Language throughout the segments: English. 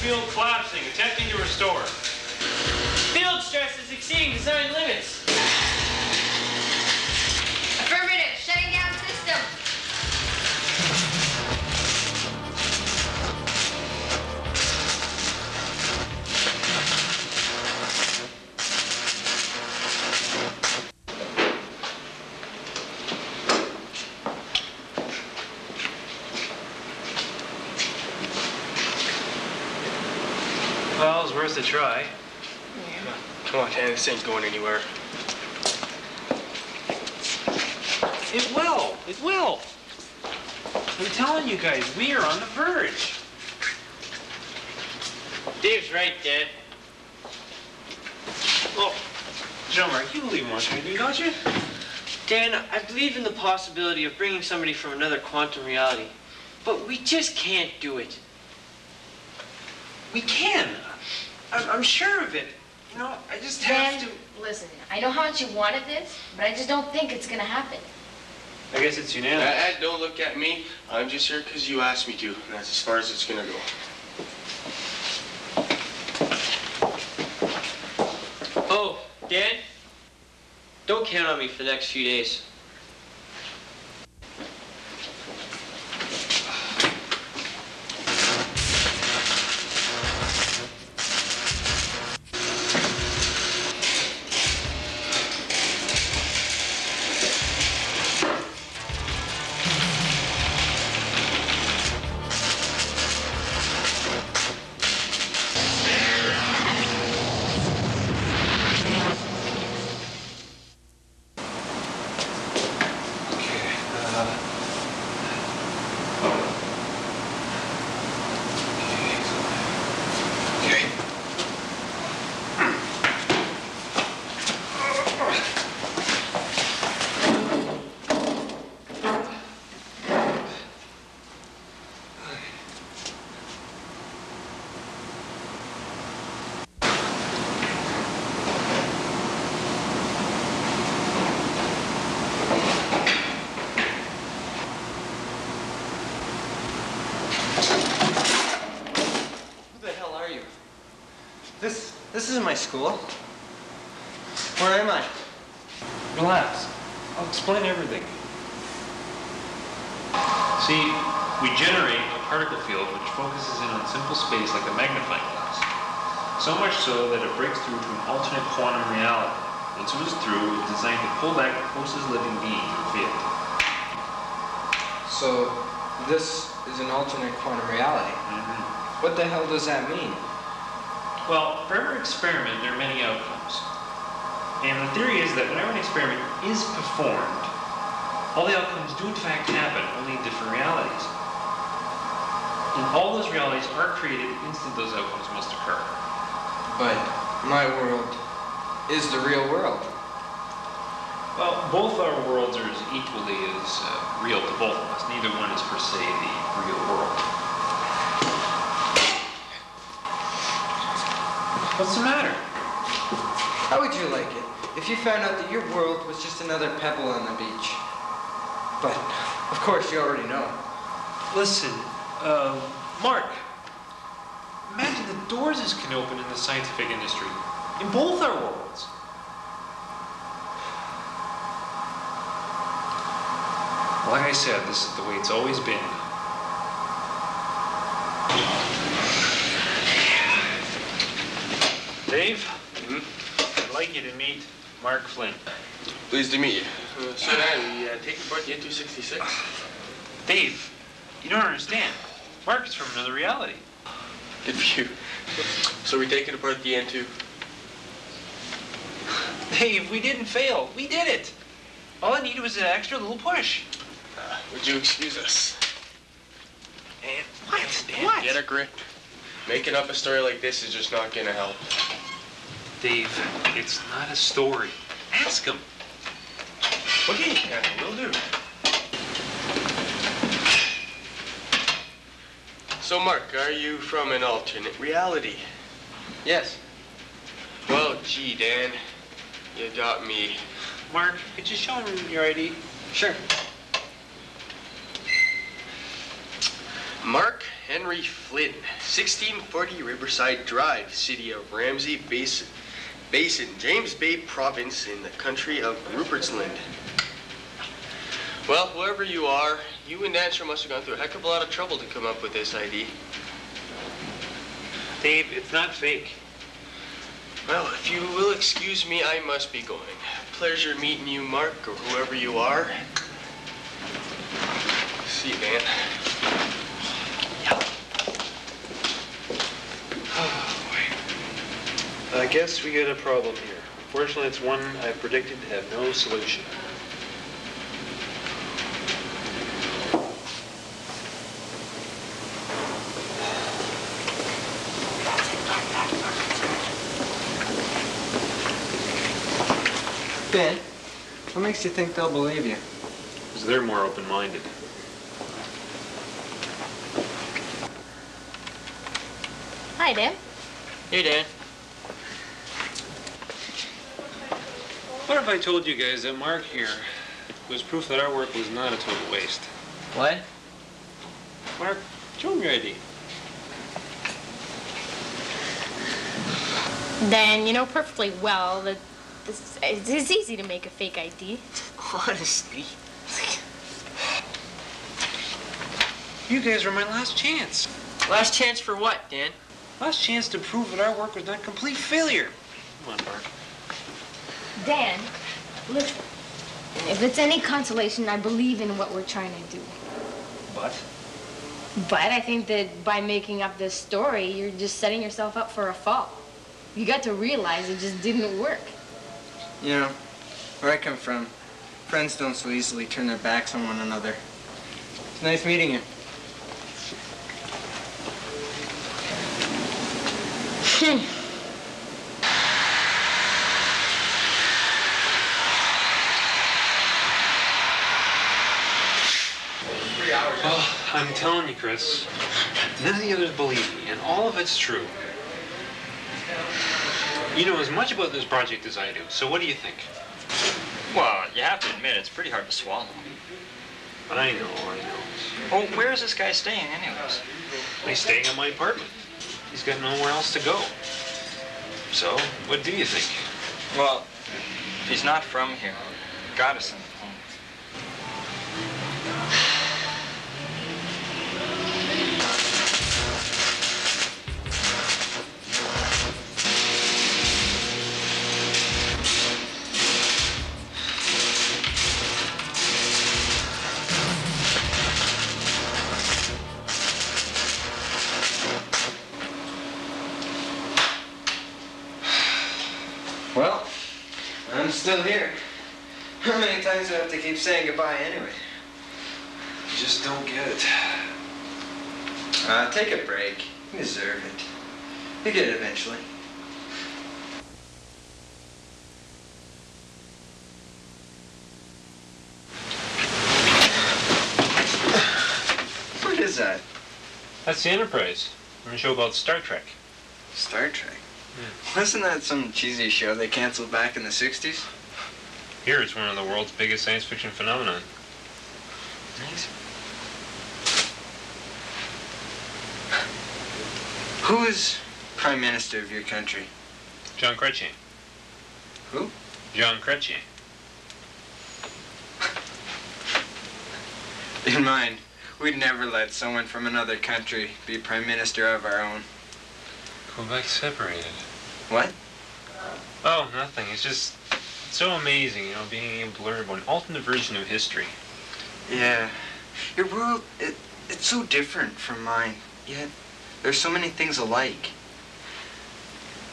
field collapsing. Attempting to restore. Field stress is exceeding design limits. Worth a try. Come on, Dan, this ain't going anywhere. It will. It will. I'm telling you guys, we are on the verge. Dave's right, Dad. Oh, Jean-Marc, you believe in what I do, don't you? Dan, I believe in the possibility of bringing somebody from another quantum reality, but we just can't do it. We can. I'm, I'm sure of it. You know, I just have Dan, to. listen, I know how much you wanted this, but I just don't think it's gonna happen. I guess it's unanimous. Ed, don't look at me. I'm just here because you asked me to, and that's as far as it's gonna go. Oh, Dan, don't count on me for the next few days. This this isn't my school. Where am I? Relax. I'll explain everything. See, we generate a particle field which focuses in on simple space like a magnifying glass. So much so that it breaks through to an alternate quantum reality. Once was through, it's designed to pull back the closest living being to the field. So this is an alternate quantum reality. Mm-hmm. What the hell does that mean? Well, for every experiment, there are many outcomes. And the theory is that whenever an experiment is performed, all the outcomes do in fact happen, only in different realities. And all those realities are created the instant those outcomes must occur. But my world is the real world. Well, both our worlds are as equally as uh, real to both of us. Neither one is per se the real world. What's the matter? How would you like it if you found out that your world was just another pebble on the beach? But of course you already know. Listen, uh, Mark. Imagine the doors this can open in the scientific industry. In both our worlds. Like I said, this is the way it's always been. Dave, I'd like you to meet Mark Flynn. Pleased to meet you. Uh, so, Dan, we uh, take apart the N266. Dave, you don't understand. Mark is from another reality. Good for you. So we take it apart the N2. Dave, we didn't fail. We did it. All I needed was an extra little push. Uh, would you excuse us? And what? Dan, What? Get a grip. Making up a story like this is just not gonna help. Dave, it's not a story. Ask him. Okay, yeah, will do. So, Mark, are you from an alternate reality? Yes. Well, gee, Dan, you got me. Mark, could you show him your ID? Sure. Mark Henry Flynn, 1640 Riverside Drive, City of Ramsey Basin, Basin, James Bay Province, in the country of Rupert's Land. Well, whoever you are, you and Dan sure must have gone through a heck of a lot of trouble to come up with this ID. Dave, it's not fake. Well, if you will excuse me, I must be going. Pleasure meeting you, Mark, or whoever you are. See you, Dan. Guess we got a problem here. Fortunately, it's one I predicted to have no solution. Ben, what makes you think they'll believe you? Because they're more open-minded. Hi, Dan. Hey, Dan. What if I told you guys that Mark here was proof that our work was not a total waste? What? Mark, show him your ID. Dan, you know perfectly well that this, it's easy to make a fake ID. Honestly. You guys were my last chance. Last chance for what, Dan? Last chance to prove that our work was not a complete failure. Come on, Mark. Dan, listen. If it's any consolation, I believe in what we're trying to do. But? But I think that by making up this story, you're just setting yourself up for a fall. You got to realize it just didn't work. You know, where I come from, friends don't so easily turn their backs on one another. It's nice meeting you. Well, I'm telling you, Chris, none of the others believe me, and all of it's true. You know as much about this project as I do, so what do you think? Well, you have to admit, it's pretty hard to swallow. But I know, I know. Well, where is this guy staying, anyways? He's staying in my apartment. He's got nowhere else to go. So, what do you think? Well, he's not from here, gotta How many times do I have to keep saying goodbye anyway? You Just don't get it. Uh, take a break. You deserve it. You get it eventually. What is that? That's the Enterprise. I'm a show about Star Trek. Star Trek. Wasn't that some cheesy show they canceled back in the 60s? Here, it's one of the world's biggest science fiction phenomenon. Who is Prime Minister of your country? Jean Chrétien. Who? Jean Chrétien. In mine, we'd never let someone from another country be Prime Minister of our own. Quebec separated. What? Oh, nothing. It's just so amazing, you know, being able to learn about an alternate version of history. Yeah. Your world, it, it's so different from mine, yet there's so many things alike.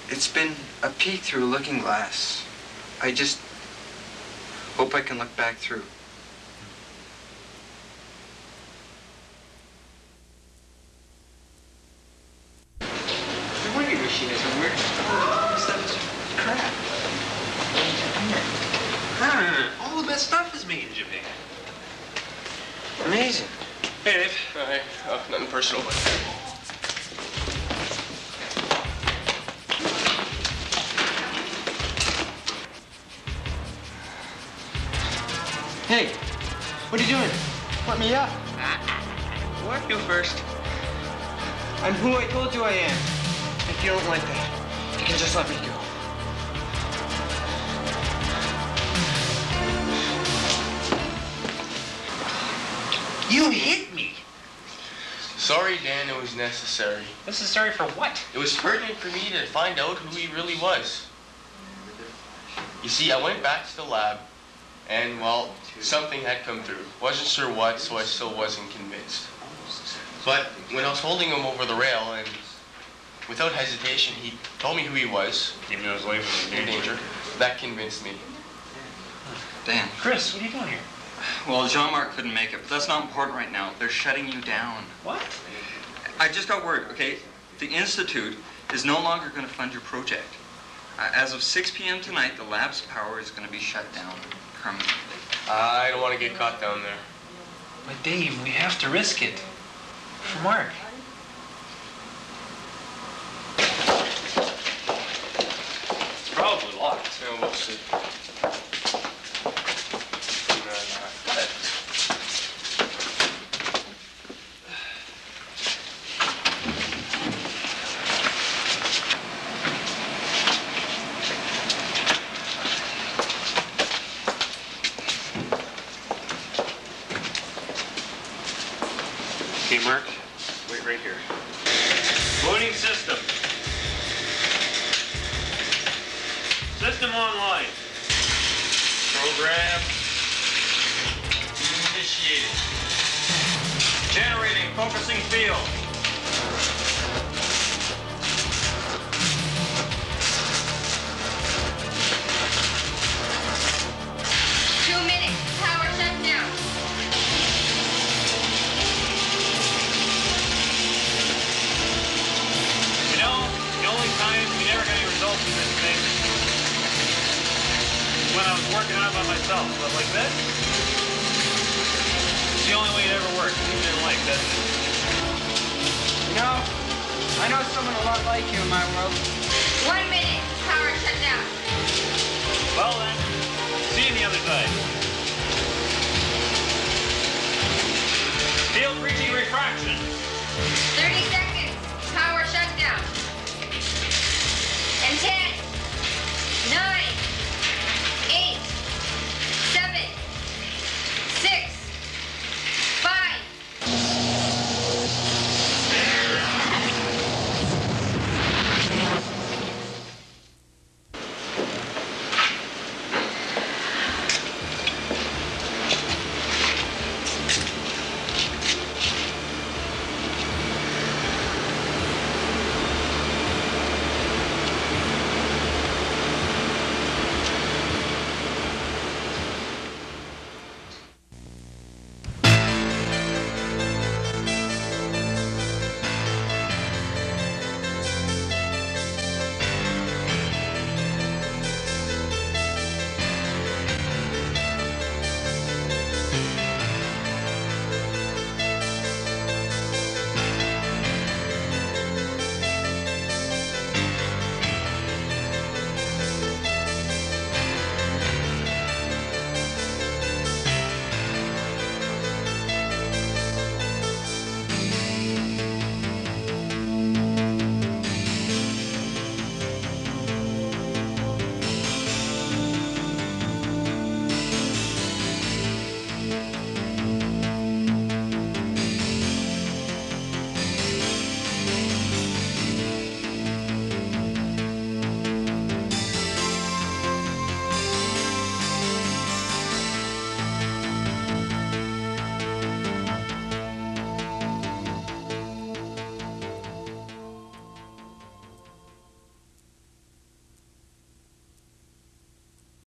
It's been a peek through a looking glass. I just hope I can look back through. The winding machine isn't weird. This stuff is crap. All the best stuff is made in Japan. Amazing. Hey, Dave. Oh, Hi. Oh, nothing personal, but Hey, what are you doing? Let me up. Uh, what? You first. I'm who I told you I am. If you don't like that, you can just let me go. You hit me. Sorry, Dan, it was necessary. Necessary for what? It was pertinent for me to find out who he really was. You see, I went back to the lab, and, well, something had come through. Wasn't sure what, so I still wasn't convinced. But when I was holding him over the rail, and without hesitation, he told me who he was, Even though his life was in danger, that convinced me. Dan. Chris, what are you doing here? Well, Jean-Marc couldn't make it, but that's not important right now. They're shutting you down. What? I just got word, okay? The Institute is no longer going to fund your project. Uh, as of 6 p.m. tonight, the lab's power is going to be shut down permanently. I don't want to get caught down there. But Dave, we have to risk it. For Mark. It's probably locked. Yeah, we'll see. No, no, got it. Okay, Mark, wait right here. Voting system. System online. Program initiated. Generating focusing field. I was working on it by myself. But like this, it's the only way it ever worked, even in life, doesn't it? You know, I know someone a lot like you in my world. One minute. Power shut down. Well then, see you the other side. Field reaching refraction. 30